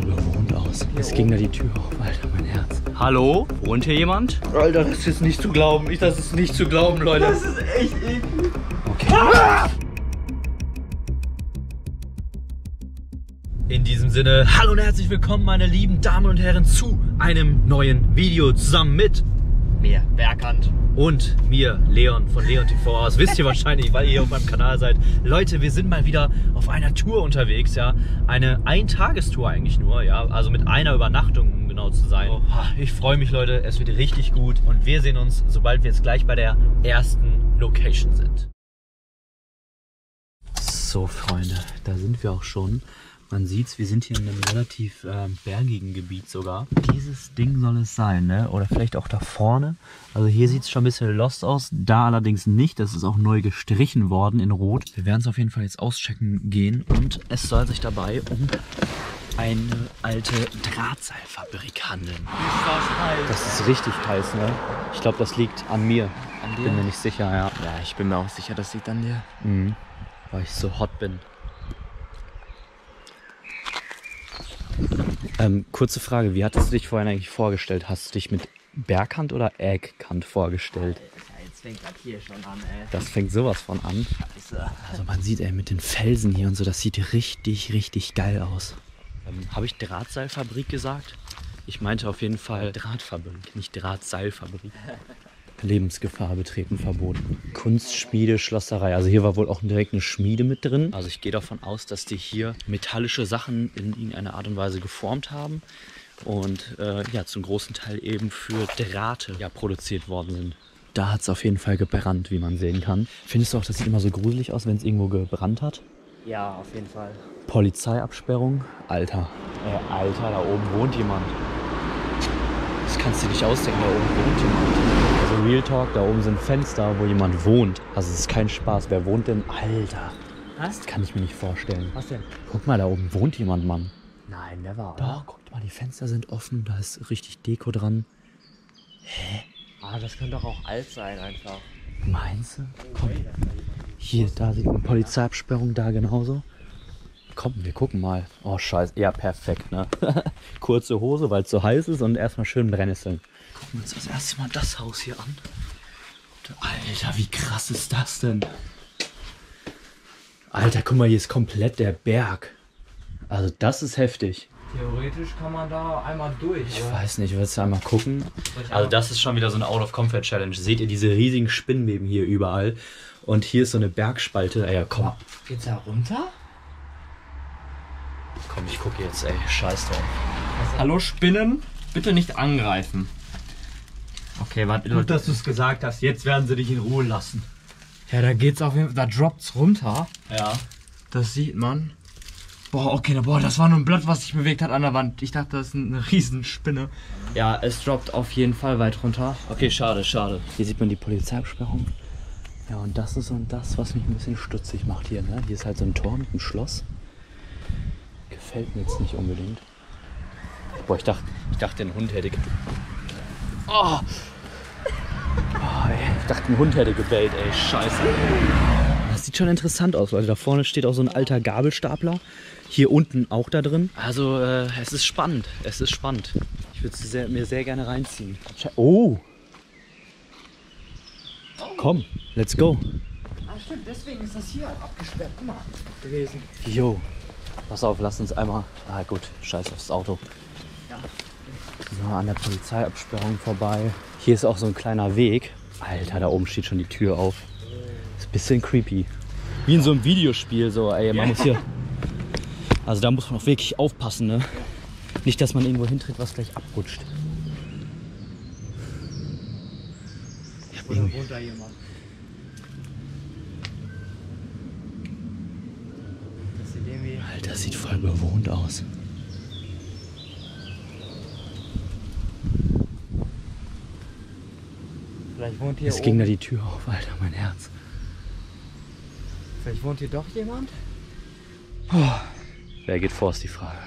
voll bewohnt aus. Es ging da die Tür auf, Alter, mein Herz. Hallo? Wohnt hier jemand? Alter, das ist nicht zu glauben. Ich, das ist nicht zu glauben, Leute. Das ist echt eklig. Okay. In diesem Sinne, hallo und herzlich willkommen, meine lieben Damen und Herren, zu einem neuen Video zusammen mit mir, Berghand. Und mir, Leon von Leon TV. Das wisst ihr wahrscheinlich, weil ihr hier auf meinem Kanal seid. Leute, wir sind mal wieder auf einer Tour unterwegs, ja. Eine Eintagestour eigentlich nur, ja. Also mit einer Übernachtung, um genau zu sein. Oh, ich freue mich, Leute. Es wird richtig gut. Und wir sehen uns, sobald wir jetzt gleich bei der ersten Location sind. So, Freunde, da sind wir auch schon. Man sieht's, wir sind hier in einem relativ äh, bergigen Gebiet sogar. Dieses Ding soll es sein, ne? Oder vielleicht auch da vorne. Also hier sieht es schon ein bisschen lost aus, da allerdings nicht. Das ist auch neu gestrichen worden in Rot. Wir werden es auf jeden Fall jetzt auschecken gehen und es soll sich dabei um eine alte Drahtseilfabrik handeln. Das ist richtig heiß, ne? Ich glaube, das liegt an mir. An dir? Bin mir nicht sicher, ja. Ja, ich bin mir auch sicher, das liegt an dir. Mhm. Weil ich so hot bin. Ähm, kurze Frage, wie hattest du dich vorhin eigentlich vorgestellt? Hast du dich mit Berghand oder Eggkant vorgestellt? Jetzt fängt das hier schon an, ey. Das fängt sowas von an. Also man sieht, ey, mit den Felsen hier und so, das sieht richtig, richtig geil aus. Ähm, Habe ich Drahtseilfabrik gesagt? Ich meinte auf jeden Fall Drahtfabrik, nicht Drahtseilfabrik. Lebensgefahr betreten verboten. Kunstschmiede, Schlosserei. Also hier war wohl auch direkt eine Schmiede mit drin. Also ich gehe davon aus, dass die hier metallische Sachen in irgendeiner Art und Weise geformt haben und äh, ja zum großen Teil eben für Drahte ja, produziert worden sind. Da hat es auf jeden Fall gebrannt, wie man sehen kann. Findest du auch, das sieht immer so gruselig aus, wenn es irgendwo gebrannt hat? Ja, auf jeden Fall. Polizeiabsperrung. Alter. Ey, Alter, da oben wohnt jemand. Das kannst du dir nicht ausdenken, da oben wohnt jemand. Also Real Talk, da oben sind Fenster, wo jemand wohnt. Also es ist kein Spaß. Wer wohnt denn? Alter. Was? Das kann ich mir nicht vorstellen. Was denn? Guck mal, da oben wohnt jemand, Mann. Nein, der war. Doch, guck mal, die Fenster sind offen, da ist richtig Deko dran. Hä? Ah, das könnte doch auch alt sein einfach. Meinst du? Komm. Hier, da sieht man Polizeiabsperrung, da genauso. Komm, wir gucken mal. Oh, scheiße. Ja, perfekt, ne? Kurze Hose, weil es so heiß ist und erstmal schön Brennnesseln gucken wir uns das erste Mal das Haus hier an. Alter, wie krass ist das denn? Alter, guck mal, hier ist komplett der Berg. Also das ist heftig. Theoretisch kann man da einmal durch. Ich oder? weiß nicht, willst du einmal gucken? Also das ist schon wieder so eine Out-of-Comfort-Challenge. Seht ihr diese riesigen Spinnweben hier überall? Und hier ist so eine Bergspalte. Ey, ja, komm. Geht's da runter? Komm, ich gucke jetzt, ey. Scheiß drauf. Hallo Spinnen, bitte nicht angreifen. Okay, warte. Gut, dass du es gesagt hast. Jetzt werden sie dich in Ruhe lassen. Ja, da geht's auf jeden Fall. Da droppt's runter. Ja. Das sieht man. Boah, okay, boah, das war nur ein Blatt, was sich bewegt hat an der Wand. Ich dachte, das ist eine Riesenspinne. Ja, es droppt auf jeden Fall weit runter. Okay, schade, schade. Hier sieht man die Polizeiabsperrung. Ja, und das ist und das, was mich ein bisschen stutzig macht hier. Ne? Hier ist halt so ein Tor mit einem Schloss. Gefällt mir jetzt nicht unbedingt. Boah, ich dachte, ich dachte, den Hund hätte. Oh, Oh, ich dachte, ein Hund hätte gebellt, ey. Scheiße. Das sieht schon interessant aus, Leute. Da vorne steht auch so ein alter Gabelstapler. Hier unten auch da drin. Also, äh, es ist spannend. Es ist spannend. Ich würde es mir sehr gerne reinziehen. Oh! Komm, let's go. Ah, stimmt, deswegen ist das hier abgesperrt immer gewesen. Jo. Pass auf, lass uns einmal. Ah, gut, scheiß aufs Auto. Ja. So, an der Polizeiabsperrung vorbei. Hier ist auch so ein kleiner Weg. Alter, da oben steht schon die Tür auf. Ist ein bisschen creepy. Wie in so einem Videospiel, so, ey, man muss hier. Also da muss man auch wirklich aufpassen, ne? Nicht, dass man irgendwo hintritt, was gleich abrutscht. Oder wohnt da jemand? Das sieht irgendwie. Alter, das sieht voll bewohnt aus. Vielleicht wohnt hier. Es ging da die Tür auf, Alter, mein Herz. Vielleicht wohnt hier doch jemand? Oh. Wer geht vor, ist die Frage.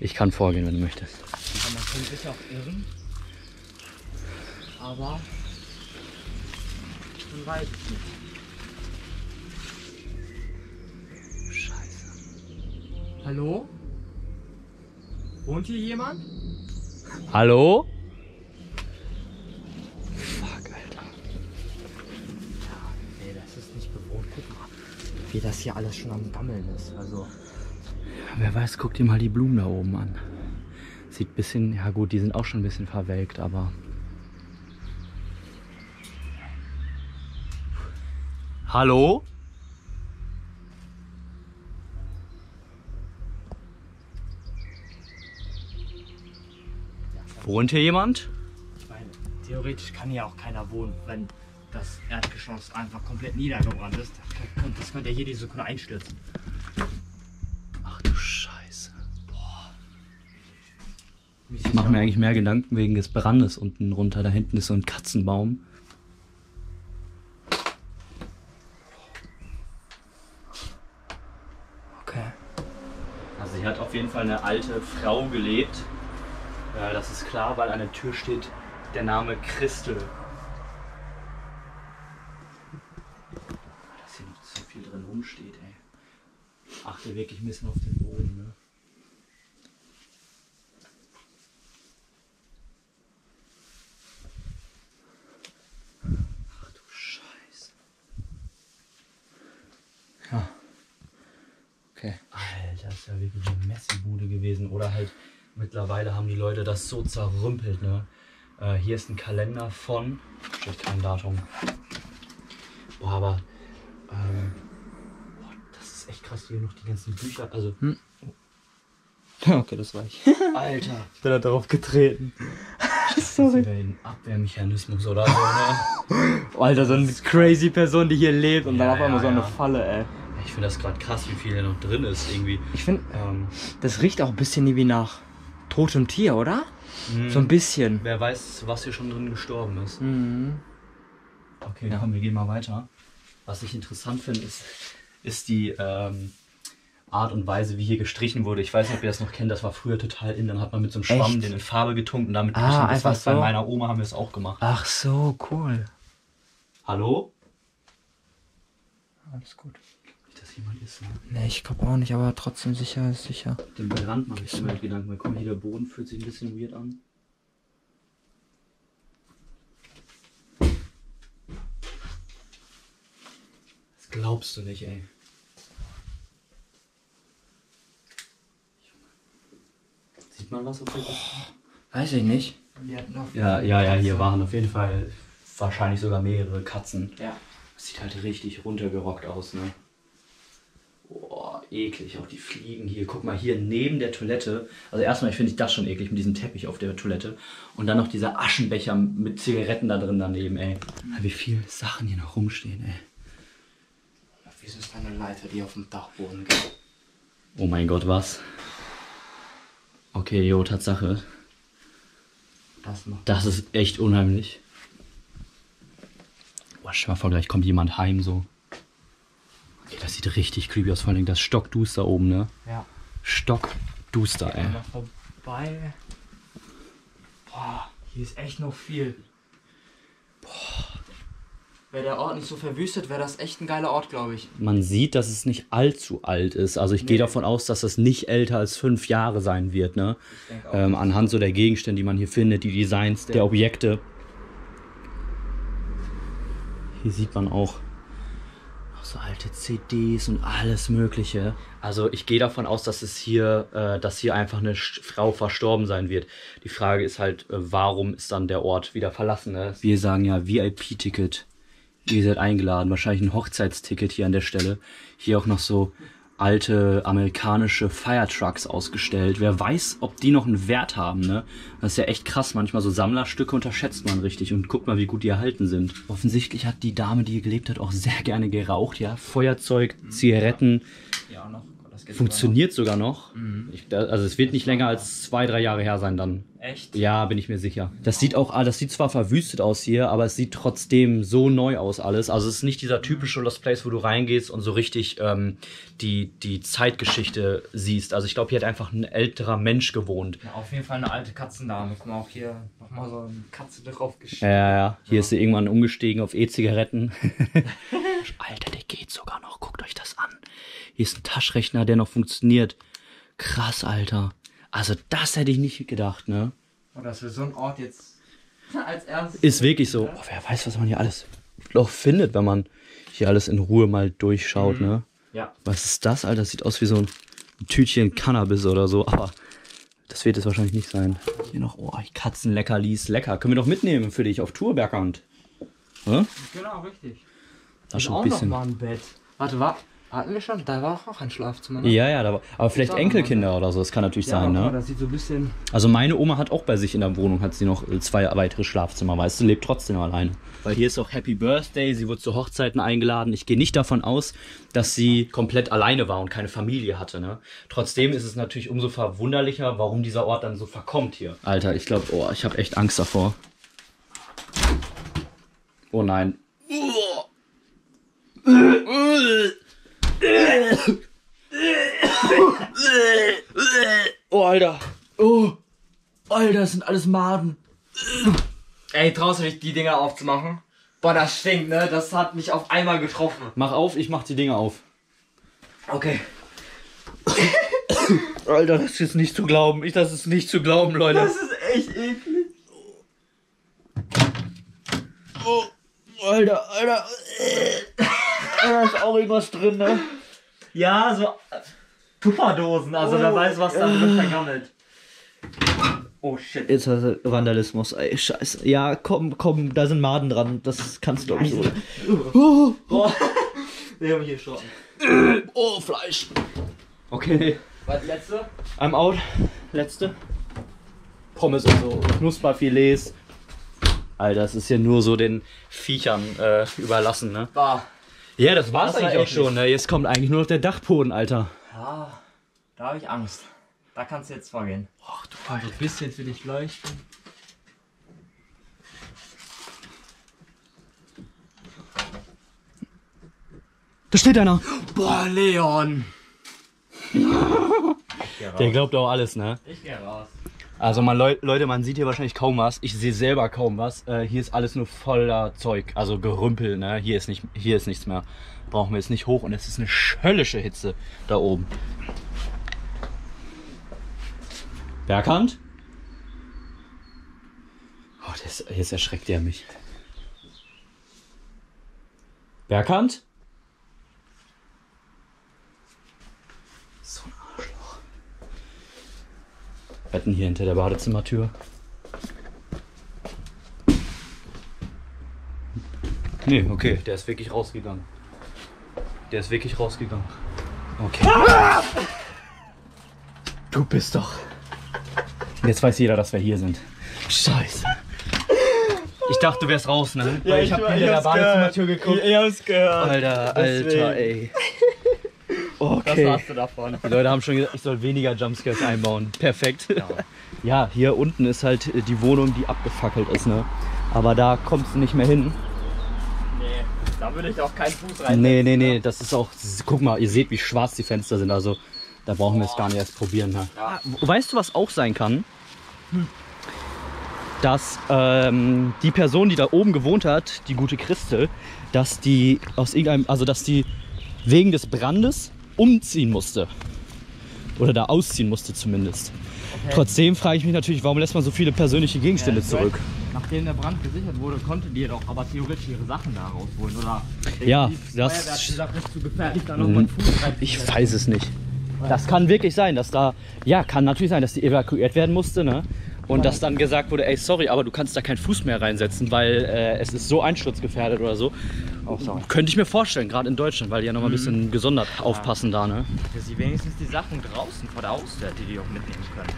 Ich kann vorgehen, wenn du möchtest. Ja, man kann sich auch irren. Aber man weiß es nicht. Scheiße. Hallo? Wohnt hier jemand? Hallo? Das hier alles schon am Gammeln ist. Also, Wer weiß, guck dir mal die Blumen da oben an. Sieht bisschen, ja gut, die sind auch schon ein bisschen verwelkt, aber. Hallo? Wohnt hier jemand? ich meine, theoretisch kann hier auch keiner wohnen, wenn das Erdgeschoss einfach komplett niedergebrannt ist. Das könnte, ja jede Sekunde einstürzen. Ach du Scheiße. Ich mache mir eigentlich mehr Gedanken wegen des Brandes unten runter. Da hinten ist so ein Katzenbaum. Okay. Also hier hat auf jeden Fall eine alte Frau gelebt. Äh, das ist klar, weil an der Tür steht der Name Christel. Dass hier noch so viel drin rumsteht, ey. Achte wirklich ein bisschen auf den Boden, ne? Ach du Scheiße. Ja. Okay. Alter, das ist ja wirklich eine Messi-Bude gewesen. Oder halt mittlerweile haben die Leute das so zerrümpelt, ne? Äh, hier ist ein Kalender von. Steht kein Datum. Boah, aber. Ähm, boah, das ist echt krass, hier noch die ganzen Bücher. Also. Okay, das war ich. Alter. Ich bin da drauf getreten. Sorry. Ein Abwehrmechanismus oder so, ne? Alter, so eine crazy Person, die hier lebt und Ja, dann auf einmal ja, so eine ja. Falle, ey. Ich finde das gerade krass, wie viel hier noch drin ist, irgendwie. Ich finde, Ähm, das riecht auch ein bisschen wie nach totem Tier, oder? mh, So ein bisschen. Wer weiß, was hier schon drin gestorben ist. Mhm. Okay, komm, wir gehen mal weiter. Was ich interessant finde, ist, ist die ähm, Art und Weise, wie hier gestrichen wurde. Ich weiß nicht, ob ihr das noch kennt, das war früher total in. Dann hat man mit so einem Schwamm Echt? den in Farbe getunkt und damit Ah. Das einfach heißt, bei so? meiner Oma haben wir es auch gemacht. Ach so, cool. Hallo? Alles gut. Nicht, dass jemand ist, ne? Ne, ich glaube auch nicht, aber trotzdem sicher ist sicher. Den Brand mache ich mir Gedanken, weil guck mal, hier der Boden fühlt sich ein bisschen weird an. Das glaubst du nicht, ey. Sieht man was auf der Weiß ich nicht. Ja, ja, ja, hier waren auf jeden Fall wahrscheinlich sogar mehrere Katzen. Ja. Sieht halt richtig runtergerockt aus, ne? Boah, eklig. Auch die Fliegen hier. Guck mal, hier neben der Toilette. Also erstmal finde ich das schon eklig mit diesem Teppich auf der Toilette. Und dann noch dieser Aschenbecher mit Zigaretten da drin daneben, ey. Wie viele Sachen hier noch rumstehen, ey. Wieso ist eine Leiter, die auf dem Dachboden geht? Oh mein Gott, was? Okay, jo, Tatsache. Das noch. Das ist echt unheimlich. Boah, stell mal vor, gleich kommt jemand heim so. Okay, das sieht richtig creepy aus, vor allem das Stockduster oben, ne? Ja. Stockduster, ey. Einmal vorbei. Boah, hier ist echt noch viel. Boah. Wäre der Ort nicht so verwüstet, wäre das echt ein geiler Ort, glaube ich. Man sieht, dass es nicht allzu alt ist. Also ich gehe Nee. davon aus, dass das nicht älter als fünf Jahre sein wird, ne? Ähm, anhand so der Gegenstände, die man hier findet, die Designs, der Objekte. Hier sieht man auch noch so alte CDs und alles Mögliche. Also ich gehe davon aus, dass es hier, äh, dass hier einfach eine Frau verstorben sein wird. Die Frage ist halt, äh, warum ist dann der Ort wieder verlassen? Ne? Wir sagen ja VIP-Ticket. Ihr seid eingeladen, wahrscheinlich ein Hochzeitsticket hier an der Stelle. Hier auch noch so alte amerikanische Firetrucks ausgestellt. Wer weiß, ob die noch einen Wert haben, ne? Das ist ja echt krass. Manchmal so Sammlerstücke unterschätzt man richtig und guckt mal, wie gut die erhalten sind. Offensichtlich hat die Dame, die hier gelebt hat, auch sehr gerne geraucht, ja. Feuerzeug, Zigaretten. ja, noch. Das geht Funktioniert sogar noch. Ich, da- also es wird nicht länger als zwei, drei Jahre her sein dann. sogar noch. Echt? Ja, bin ich mir sicher. Das sieht auch, ah, das sieht zwar verwüstet aus hier, aber es sieht trotzdem so neu aus alles. Also es ist nicht dieser typische Lost Place, wo du reingehst und so richtig ähm, die, die Zeitgeschichte siehst. Also ich glaube, hier hat einfach ein älterer Mensch gewohnt. Ja, auf jeden Fall eine alte Katzendame. Guck mal, auch hier nochmal so eine Katze drauf geschrieben. Ja, ja, ja. Hier ist sie irgendwann umgestiegen auf E-Zigaretten. Alter, der geht sogar noch. Guckt euch das an. Hier ist ein Taschenrechner, der noch funktioniert. Krass, Alter. Also das hätte ich nicht gedacht, ne? Und dass wir so einen Ort jetzt als erstes. Ist wirklich so. Oh, wer weiß, was man hier alles noch findet, wenn man hier alles in Ruhe mal durchschaut, ne? Ja. Was ist das, Alter? Das sieht aus wie so ein Tütchen Cannabis oder so, aber das wird es wahrscheinlich nicht sein. Hier noch, oh, Katzenleckerlis, lecker. Können wir doch mitnehmen für dich auf Tour, Berghand. Hä? Genau, richtig. Das ist schon auch ein bisschen. noch mal ein Bett. Warte, war, hatten wir schon? Da war auch ein Schlafzimmer. Ne? Ja, ja, da war, aber vielleicht Enkelkinder oder so, das kann natürlich Ja, sein, aber ne? Das sieht so ein bisschen. Also meine Oma hat auch bei sich in der Wohnung, hat sie noch äh, zwei weitere Schlafzimmer, weißt du, lebt trotzdem alleine. Weil hier ist auch Happy Birthday, sie wurde zu Hochzeiten eingeladen. Ich gehe nicht davon aus, dass sie komplett alleine war und keine Familie hatte, ne? Trotzdem ist es natürlich umso verwunderlicher, warum dieser Ort dann so verkommt hier. Alter, ich glaube, oh, ich habe echt Angst davor. Oh nein. Oh, Alter. Oh. Alter, das sind alles Maden. Ey, traust du dich, die Dinger aufzumachen? Boah, das stinkt, ne? Das hat mich auf einmal getroffen. Mach auf, ich mach die Dinge auf. Okay. Alter, das ist nicht zu glauben. Ich, das ist nicht zu glauben, Leute. ist echt eklig. Oh, Alter, Alter. Da ist auch irgendwas drin, ne? Ja, so äh, Tupperdosen. Also wer weiß, was da drin vergammelt. Oh shit. Jetzt hast du Vandalismus, ey, scheiße. Ja, komm, komm, da sind Maden dran. Das kannst du nicht so. Boah. Wir haben hier schon. Oh, Fleisch. Okay, Was, letzte? I'm out. Letzte. Pommes und so. Knusperfilets. Alter, das ist ja nur so den Viechern äh, überlassen, ne? War. Ja, das war's Das war eigentlich auch eklig. schon, ne? Jetzt kommt eigentlich nur noch der Dachboden, Alter. Ja, da habe ich Angst. Da kannst du jetzt vorgehen. Ach du So ein bisschen für dich leuchten. Da steht einer. Boah, Leon. Der glaubt auch alles, ne? Ich geh raus. Also man, Leu Leute, man sieht hier wahrscheinlich kaum was. Ich sehe selber kaum was. Äh, hier ist alles nur voller Zeug, also Gerümpel, ne? Hier ist nicht, hier ist nichts mehr. Brauchen wir jetzt nicht hoch und es ist eine höllische Hitze da oben. Berghand? Oh, das, jetzt erschreckt er mich. Berghand? So ein Arschloch. Betten hier hinter der Badezimmertür. Nee, okay, der ist wirklich rausgegangen. Der ist wirklich rausgegangen. Okay. Du bist doch. Jetzt weiß jeder, dass wir hier sind. Scheiße. Ich dachte, du wärst raus, ne? Weil ich hab hinter der Badezimmertür geguckt. Ich hab's gehört. Alter, Deswegen. Alter, ey. Okay. hast du davon? Die Leute haben schon gesagt, ich soll weniger Jumpscares einbauen. Perfekt. Ja. hier unten ist halt äh, die Wohnung, die abgefackelt ist, ne? Aber da kommst du nicht mehr hin. Nee, da würde ich auch keinen Fuß rein. Nee, nee, nee, das ist auch. Guck mal, ihr seht, wie schwarz die Fenster sind. Also, da brauchen wir es gar nicht erst probieren. Ne? Ja. Weißt du, was auch sein kann? Dass ähm, die Person, die da oben gewohnt hat, die gute Christel, dass die aus irgendeinem, also dass die wegen des Brandes umziehen musste. Oder da ausziehen musste zumindest. Trotzdem frage ich mich natürlich, warum lässt man so viele persönliche Gegenstände Ja, zurück? Nachdem der Brand gesichert wurde, konnte die doch aber theoretisch ihre Sachen da rausholen, oder? Ja, das- gesagt. Ich weiß es nicht. Das kann wirklich sein, dass da, ja, kann natürlich sein, dass die evakuiert werden musste, ne? Und dass dann gesagt wurde, ey, sorry, aber du kannst da keinen Fuß mehr reinsetzen, weil äh, es ist so einsturzgefährdet oder so. Oh. Könnte ich mir vorstellen, gerade in Deutschland, weil die ja noch mal ein bisschen gesondert aufpassen da, ne? Für sie wenigstens die Sachen draußen vor der Haustür, die die auch mitnehmen können.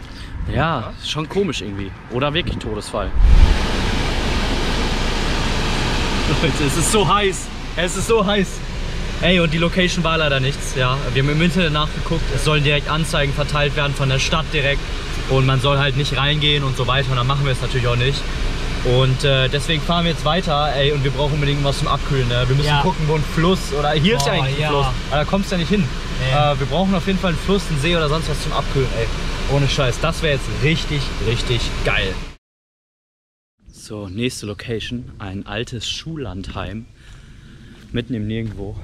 Ja, ist schon komisch irgendwie. Oder wirklich Todesfall. Leute, es ist so heiß. Es ist so heiß. Ey, und die Location war leider nichts, ja. Wir haben im Internet nachgeguckt. Es sollen direkt Anzeigen verteilt werden von der Stadt direkt. Und man soll halt nicht reingehen und so weiter. Und dann machen wir es natürlich auch nicht. Und äh, deswegen fahren wir jetzt weiter, ey, und wir brauchen unbedingt was zum Abkühlen. Ne? Wir müssen Ja. gucken, wo ein Fluss oder hier ist ja Oh, eigentlich ein ja. Fluss, aber da kommst du ja nicht hin. Äh, wir brauchen auf jeden Fall einen Fluss, einen See oder sonst was zum Abkühlen, ey. Ohne Scheiß. Das wäre jetzt richtig, richtig geil. So, nächste Location. Ein altes Schullandheim. Mitten im Nirgendwo.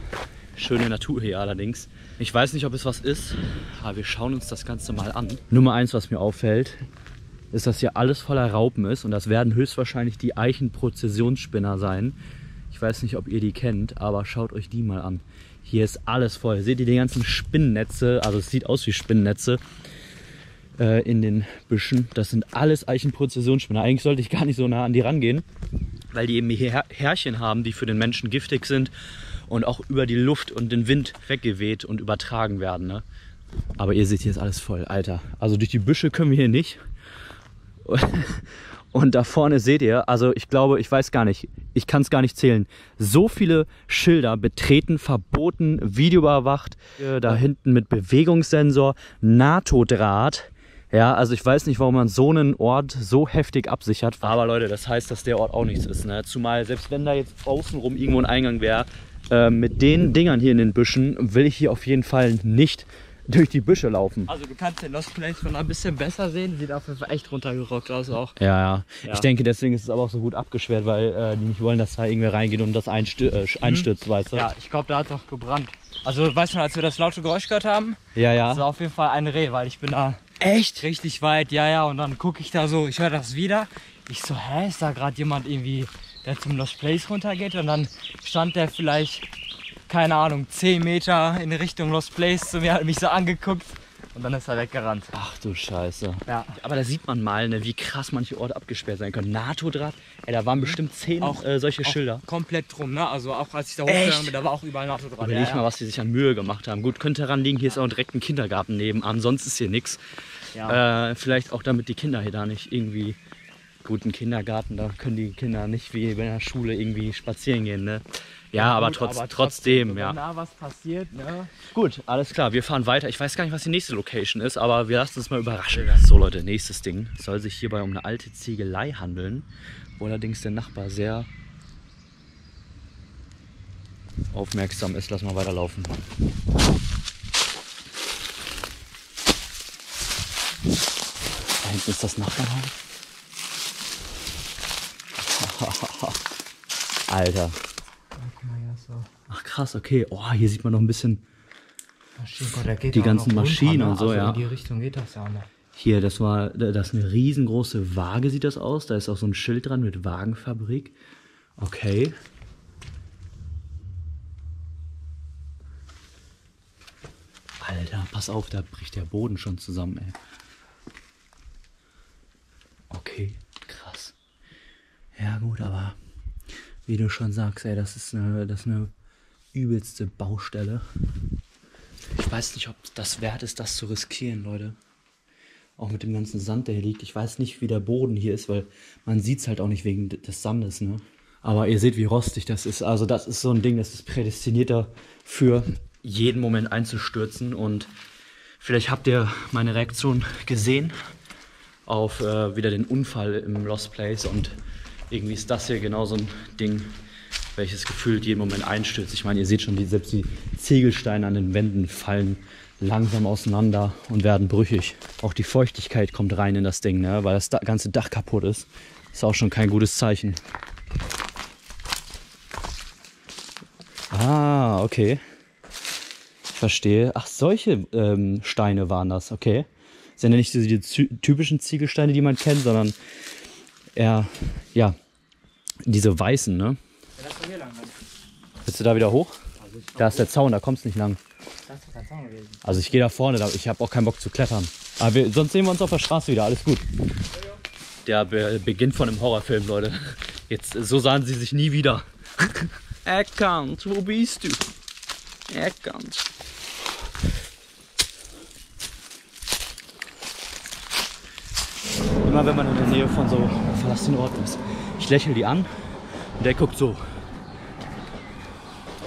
Schöne Natur hier allerdings. Ich weiß nicht, ob es was ist, aber wir schauen uns das Ganze mal an. Nummer eins, was mir auffällt, ist, dass hier alles voller Raupen ist und das werden höchstwahrscheinlich die Eichenprozessionsspinner sein. Ich weiß nicht, ob ihr die kennt, aber schaut euch die mal an. Hier ist alles voll. Seht ihr die ganzen Spinnennetze? Also es sieht aus wie Spinnennetze äh, in den Büschen. Das sind alles Eichenprozessionsspinner. Eigentlich sollte ich gar nicht so nah an die rangehen, weil die eben hier Härchen haben, die für den Menschen giftig sind und auch über die Luft und den Wind weggeweht und übertragen werden. Ne? Aber ihr seht, hier ist alles voll, Alter. Also durch die Büsche können wir hier nicht. Und da vorne seht ihr, also ich glaube, ich weiß gar nicht, ich kann es gar nicht zählen. So viele Schilder, betreten, verboten, videoüberwacht, da hinten mit Bewegungssensor, NATO-Draht. Ja, also ich weiß nicht, warum man so einen Ort so heftig absichert. Aber Leute, das heißt, dass der Ort auch nichts ist. Ne? Zumal, selbst wenn da jetzt außenrum irgendwo ein Eingang wäre, äh, mit den Dingern hier in den Büschen will ich hier auf jeden Fall nicht durch die Büsche laufen. Also du kannst den Lost Place schon ein bisschen besser sehen. Sieht auf jeden Fall echt runtergerockt aus auch. Ja, ja, Ja. Ich denke, deswegen ist es aber auch so gut abgeschwert, weil äh, die nicht wollen, dass da irgendwer reingeht und das einstü äh, einstürzt, weißt du? Ja, ich glaube, da hat doch gebrannt. Also weißt du, als wir das laute Geräusch gehört haben, ja. das ja. war auf jeden Fall ein Reh, weil ich bin da Echt? richtig weit, ja, ja, und dann gucke ich da so, ich höre das wieder. Ich so, hä, ist da gerade jemand irgendwie, der zum Lost Place runtergeht? Und dann stand der vielleicht, keine Ahnung, 10 Meter in Richtung Lost Place zu mir, hat mich so angeguckt und dann ist er weggerannt. Ach du Scheiße. Ja. Aber da sieht man mal, ne, wie krass manche Orte abgesperrt sein können. NATO-Draht, ey, da waren bestimmt zehn Auch- äh, solche Auch Schilder. Komplett drum, ne? Also auch als ich da hochgegangen bin, da war auch überall NATO dran. Überleg ja, mal, ja. was die sich an Mühe gemacht haben. Gut, könnte daran liegen, hier ist auch direkt ein Kindergarten nebenan, sonst ist hier nichts. Ja. Äh, vielleicht auch damit die Kinder hier da nicht irgendwie. Gut, ein Kindergarten, da können die Kinder nicht wie bei der Schule irgendwie spazieren gehen, ne? Ja, aber, Gut, trotz, aber trotzdem, ja. Wenn da was passiert, ne? Gut, alles klar, wir fahren weiter. Ich weiß gar nicht, was die nächste Location ist, aber wir lassen uns mal überraschen. So Leute, nächstes Ding. Es soll sich hierbei um eine alte Ziegelei handeln, wo allerdings der Nachbar sehr aufmerksam ist. Lass mal weiterlaufen. Da hinten ist das Nachbarhaus. Alter. Ach krass, okay. Oh, hier sieht man noch ein bisschen Maschinen, Die ganzen Maschinen runter, und so, also ja. In die Richtung geht das ja auch noch. Hier, das war, das ist eine riesengroße Waage, sieht das aus. Da ist auch so ein Schild dran mit Wagenfabrik. Okay. Alter, pass auf, da bricht der Boden schon zusammen, ey. Okay, krass. Ja gut, aber wie du schon sagst, ey, das ist eine, das ist eine übelste Baustelle. Ich weiß nicht, ob das wert ist, das zu riskieren, Leute. Auch mit dem ganzen Sand, der hier liegt. Ich weiß nicht, wie der Boden hier ist, weil man sieht es halt auch nicht wegen des Sandes, ne? Aber ihr seht, wie rostig das ist. Also das ist so ein Ding, das ist prädestiniert dafür, jeden Moment einzustürzen. Und vielleicht habt ihr meine Reaktion gesehen auf äh, wieder den Unfall im Lost Place. Und irgendwie ist das hier genau so ein Ding, welches gefühlt jeden Moment einstürzt. Ich meine, ihr seht schon, die, selbst die Ziegelsteine an den Wänden fallen langsam auseinander und werden brüchig. Auch die Feuchtigkeit kommt rein in das Ding, ne? weil das da ganze Dach kaputt ist. Ist auch schon kein gutes Zeichen. Ah, okay. Ich verstehe. Ach, solche ähm, Steine waren das, okay. Sind ja nicht so die zy- typischen Ziegelsteine, die man kennt, sondern eher, ja, diese weißen, ne? Ja, das hier lang. dann. Willst du da wieder hoch? Also Da ist der Zaun, da kommst nicht lang. das ist kein Zaun gewesen. Also ich gehe da vorne, da- ich habe auch keinen Bock zu klettern. Aber wir, sonst sehen wir uns auf der Straße wieder, alles gut. Der Be Beginn von einem Horrorfilm, Leute. Jetzt, so sahen sie sich nie wieder. Erkannt, wo bist du? Erkannt. Immer wenn man in der Nähe von so verlassenen Orten ist. Ich lächle die an und der guckt so.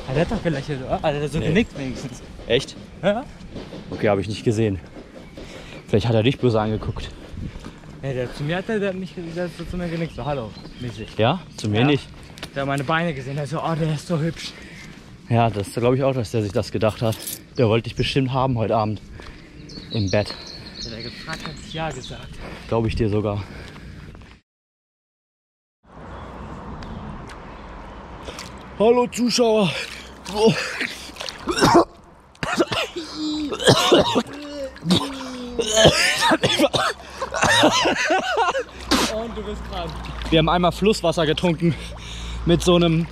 Ja, der hat doch gelächelt, oder? Also der so Nee. genickt wenigstens. Echt? Ja? Okay, habe ich nicht gesehen. Vielleicht hat er dich böse angeguckt. Nee, der zu mir hat der, der hat mich der hat so zu mir genickt, so hallo, mäßig. Ja? Zu mir Ja. nicht. Der hat meine Beine gesehen, der so, oh, der ist so hübsch. Ja, das glaube ich auch, dass der sich das gedacht hat. Der wollte dich bestimmt haben heute Abend. Im Bett. Der, der gefragt hat, ja gesagt. Glaube ich dir sogar. Hallo Zuschauer. Und du bist krank. Wir haben einmal Flusswasser getrunken mit so einem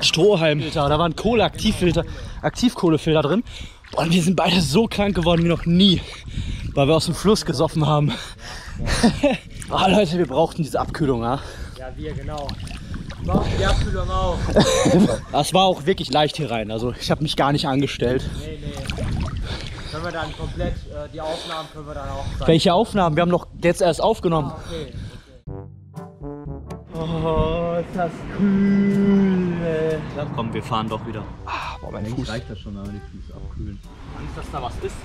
Strohhalmfilter. Da war ein Kohleaktivfilter, Aktivkohlefilter drin. Und wir sind beide so krank geworden wie noch nie, weil wir aus dem Fluss gesoffen haben. Ah Leute, wir brauchten diese Abkühlung, ja. Ja, wir, genau. Mach die Abkühlung auch. Das war auch wirklich leicht hier rein. Also ich habe mich gar nicht angestellt. Nee, nee. Können wir dann komplett, äh, die Aufnahmen können wir dann auch zeigen. Welche Aufnahmen? Wir haben doch jetzt erst aufgenommen. Okay. Oh, ist das cool. Ey. Ja, komm, wir fahren doch wieder. Ah, boah, mein Fuß. reicht das schon, wenn wir die Füße abkühlen. Angst, dass da was ist?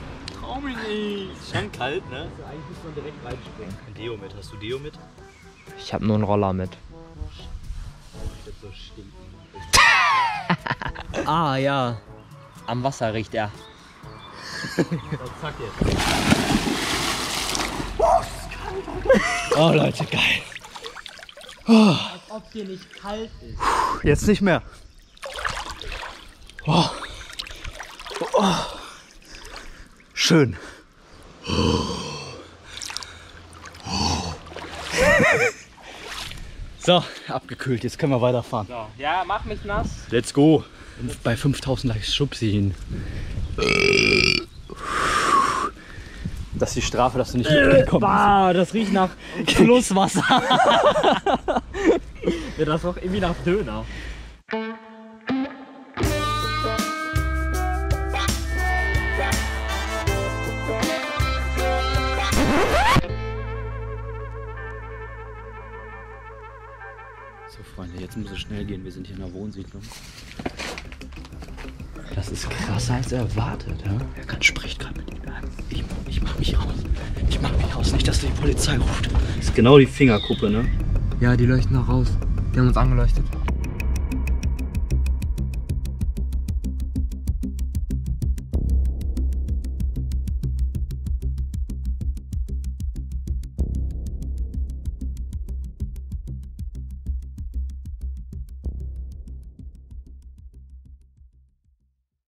Trau mich nicht. Ist schon kalt, ne? Eigentlich muss man direkt reinspringen. Deo mit. Hast du Deo mit? Ich habe nur einen Roller mit. Ich so stinken. Ah, ja. Am Wasser riecht er. Zack jetzt. Oh, Leute, geil. Als ob dir nicht kalt ist. Jetzt nicht mehr. Oh. Oh. Schön. So, abgekühlt. Jetzt können wir weiterfahren. So. Ja, mach mich nass. Let's go. Und bei 5000 Likes schubsi ihn. Das ist die Strafe, dass du nicht mitgekommen Bah, das riecht nach Flusswasser. ja, das roch irgendwie nach Döner. Freunde, jetzt muss es schnell gehen. Wir sind hier in einer Wohnsiedlung. Das ist krasser als erwartet, ja? Er kann spricht gerade mit ihm. Ich, ich mach mich raus. Ich mach mich raus. Nicht, dass die Polizei ruft. Das ist genau die Fingerkuppe, ne? Ja, die leuchten noch raus. Die haben uns angeleuchtet.